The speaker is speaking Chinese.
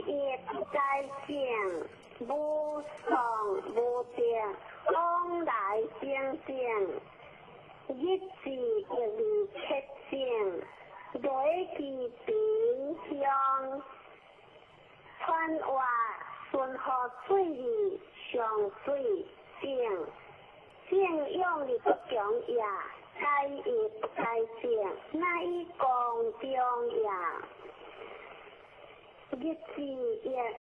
业不该正，无上无定，往来正正，一字一字切正，累积平香，川话顺河水里上水正，正用力不强也。该业该正，乃讲中 get the, yeah,